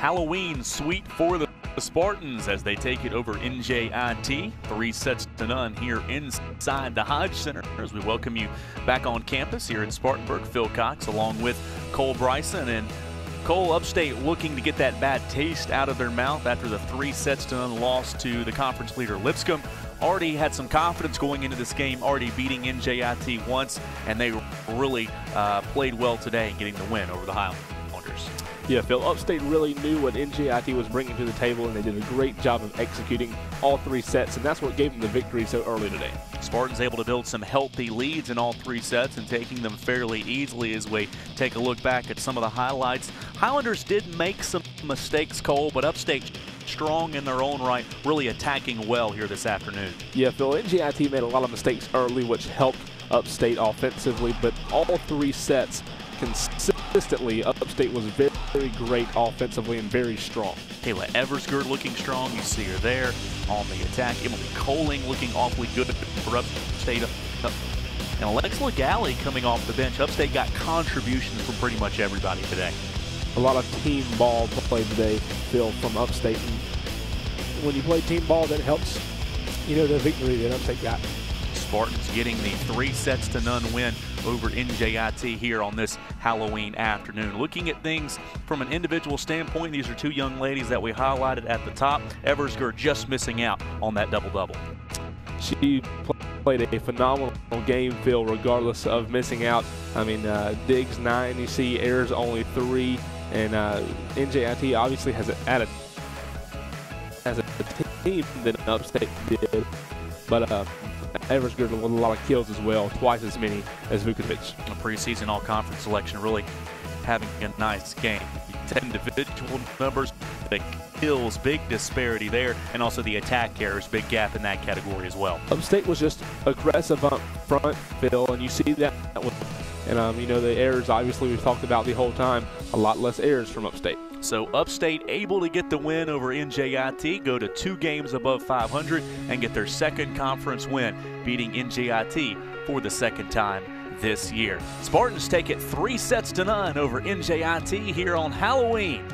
Halloween sweet for the Spartans as they take it over NJIT. Three sets to none here inside the Hodge Center as we welcome you back on campus here in Spartanburg. Phil Cox along with Cole Bryson and Cole Upstate looking to get that bad taste out of their mouth after the three sets to none loss to the conference leader Lipscomb. Already had some confidence going into this game, already beating NJIT once, and they really uh, played well today, getting the win over the Highlanders. Yeah, Phil, Upstate really knew what NJIT was bringing to the table, and they did a great job of executing all three sets, and that's what gave them the victory so early today. Spartans able to build some healthy leads in all three sets and taking them fairly easily as we take a look back at some of the highlights. Highlanders did make some mistakes, Cole, but Upstate strong in their own right, really attacking well here this afternoon. Yeah, Phil, NJIT made a lot of mistakes early, which helped Upstate offensively, but all three sets consistently, Upstate was very, very great offensively and very strong. Kayla Eversgerd looking strong. You see her there on the attack. Emily Coling looking awfully good for Upstate. And Alexa Galley coming off the bench. Upstate got contributions from pretty much everybody today. A lot of team ball played today, Phil, from Upstate. And when you play team ball, that helps, you know, the victory that Upstate got. Spartans getting the three sets to none win over NJIT here on this Halloween afternoon. Looking at things from an individual standpoint, these are two young ladies that we highlighted at the top. Eversger just missing out on that double-double. She played a phenomenal game, Phil, regardless of missing out. I mean, uh, Diggs nine, you see Ayers only three, and uh, NJIT obviously has added as a team than Upstate did. But uh, Eversgerd with a lot of kills as well, twice as many as Vukovic. A preseason all-conference selection really having a nice game. 10 individual numbers, the kills, big disparity there, and also the attack errors, big gap in that category as well. Upstate was just aggressive up front, Phil, and you see that with, and um, you know the errors obviously we've talked about the whole time, a lot less errors from Upstate. So Upstate able to get the win over NJIT, go to two games above 500 and get their second conference win, beating NJIT for the second time this year. Spartans take it three sets to none over NJIT here on Halloween